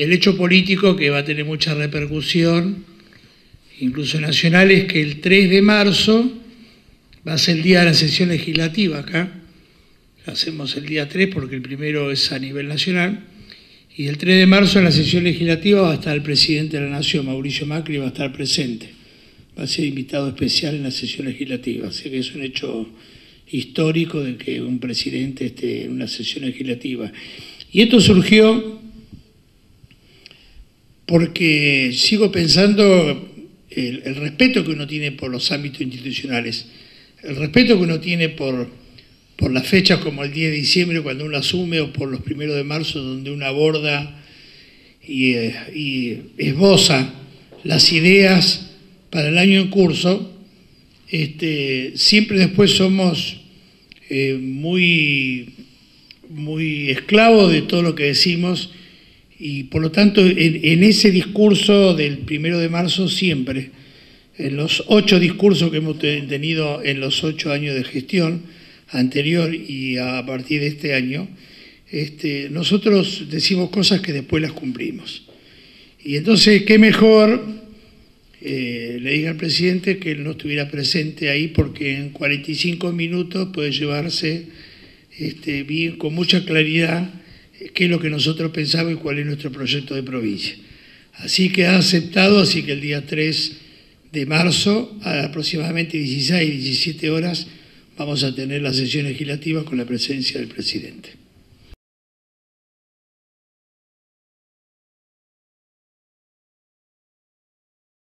el hecho político que va a tener mucha repercusión, incluso nacional, es que el 3 de marzo va a ser el día de la sesión legislativa acá. hacemos el día 3 porque el primero es a nivel nacional. Y el 3 de marzo en la sesión legislativa va a estar el presidente de la Nación, Mauricio Macri, va a estar presente. Va a ser invitado especial en la sesión legislativa. Así que es un hecho histórico de que un presidente esté en una sesión legislativa. Y esto surgió porque sigo pensando el, respeto que uno tiene por los ámbitos institucionales, el respeto que uno tiene por, por las fechas como el 10 de diciembre cuando uno asume o por los primeros de marzo donde uno aborda y, eh, esboza las ideas para el año en curso, este, siempre después somos eh, muy, muy esclavo de todo lo que decimos y por lo tanto en, ese discurso del primero de marzo siempre, en los ocho discursos que hemos tenido en los ocho años de gestión anterior y a partir de este año, este, nosotros decimos cosas que después las cumplimos. Y entonces, ¿qué mejor eh, le diga al presidente que él no estuviera presente ahí porque en 45 minutos puede llevarse este, bien, con mucha claridad qué es lo que nosotros pensamos y cuál es nuestro proyecto de provincia. Así que ha aceptado, así que el día 3 de marzo, a aproximadamente 16, 17 horas, vamos a tener la sesión legislativa con la presencia del presidente.